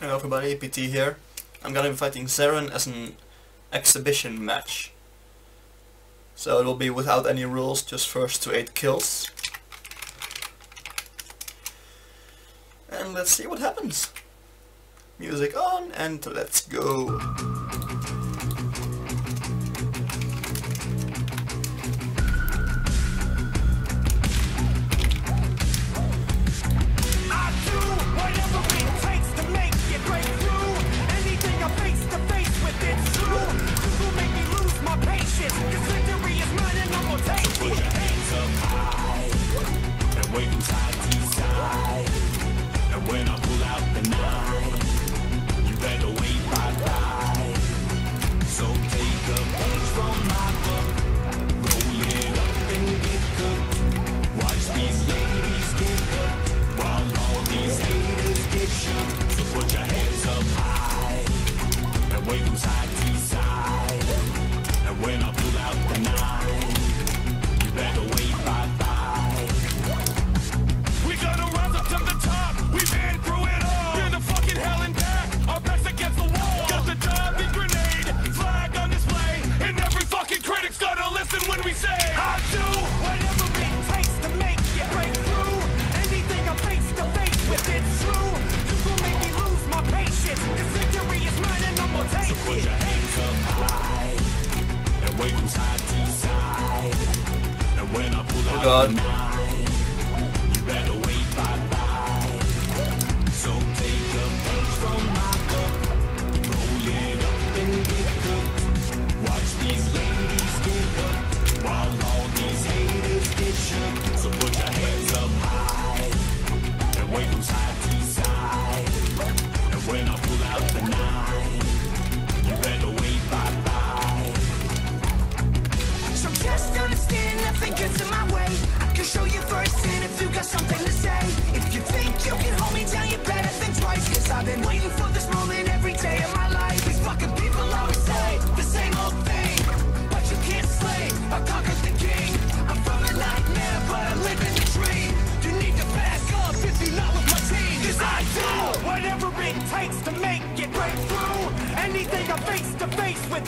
Hello everybody, PT here. I'm gonna be fighting Zeren as an exhibition match. So it will be without any rules, just first to 8 kills. And let's see what happens. Music on and let's go. God.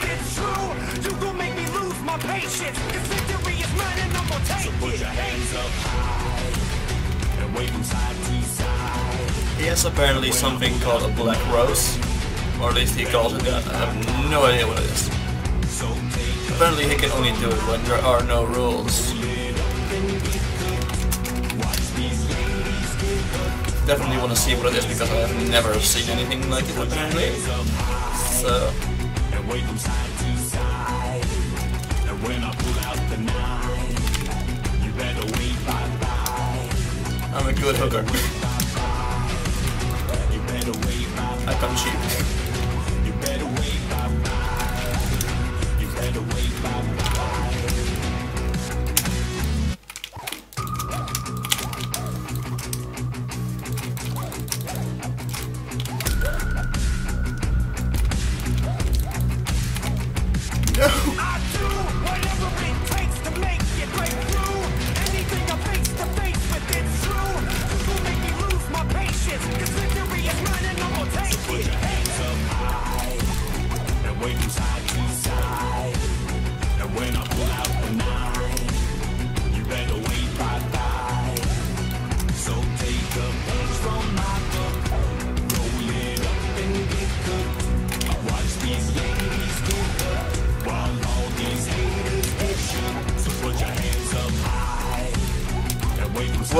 it's true, you gon' make me lose my patience. Cause victory is mine and I'm gonna take so put it. Your hands up high and to side. He has apparently something called a black rose. Or at least he calls it that. I have no idea what it is. Apparently he can only do it when there are no rules. Definitely want to see what it is because I have never seen anything like it apparently. So sway from side to side. And when I pull out the knife, you better wait bye bye. I'm a good hooker. You better wait bye bye. I come cheap. You better wait bye bye. You better wait bye bye.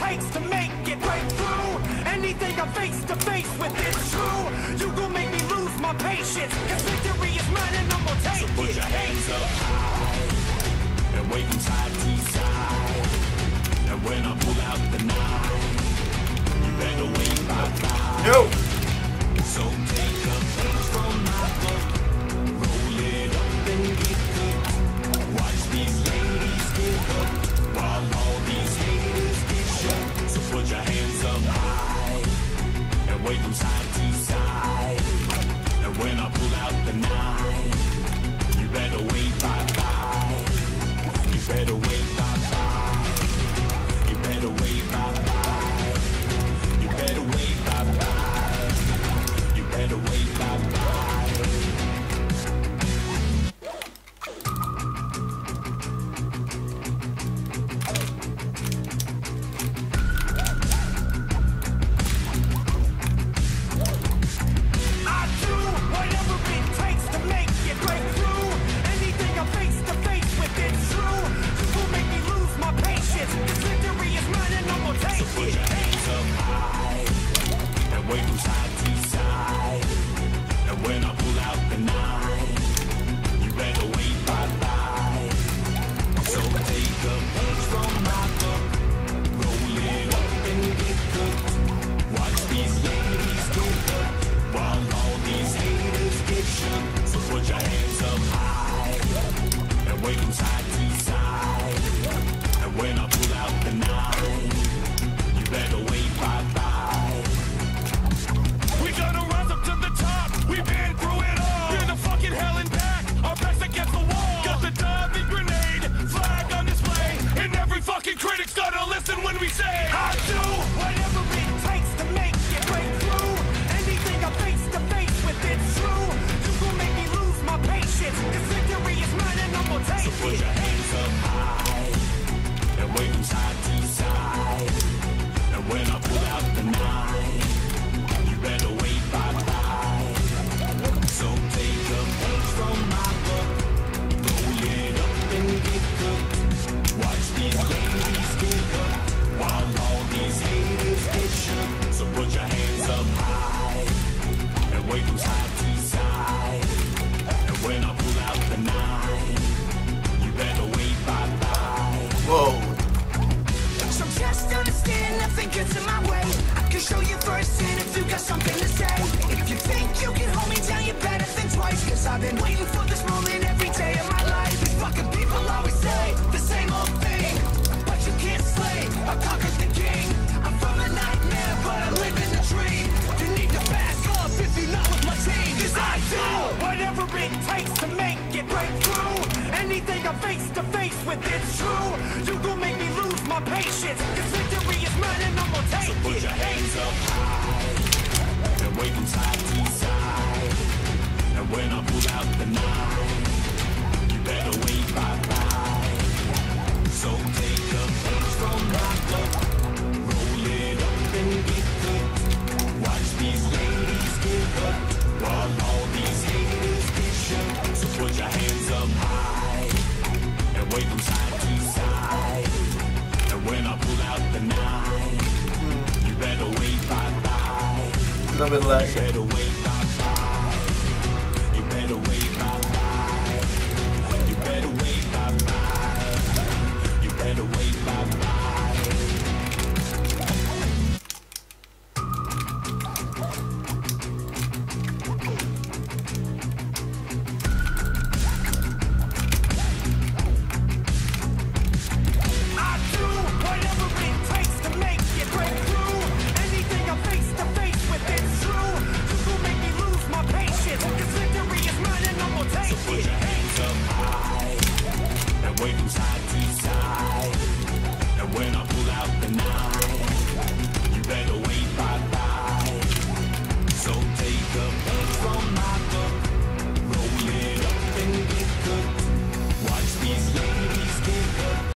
takes to make it break through. Anything I'm face to face with, it's true. You gon' make me lose my patience Cause victory is mine and I'm gonna take so put it. your hands up high And wave them side to side. And when I pull out the knife You better! So take a